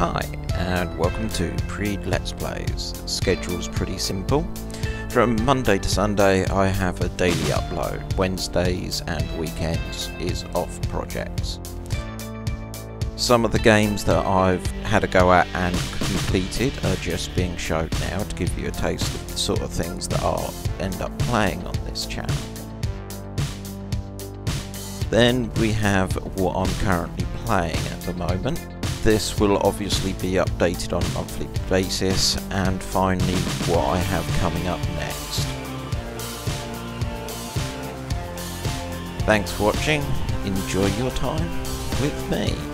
Hi, and welcome to Preed Let's Plays. Schedule's pretty simple. From Monday to Sunday, I have a daily upload. Wednesdays and weekends is off projects. Some of the games that I've had a go at and completed are just being showed now to give you a taste of the sort of things that I'll end up playing on this channel. Then we have what I'm currently playing at the moment. This will obviously be updated on a monthly basis and finally what I have coming up next. Thanks for watching, enjoy your time with me.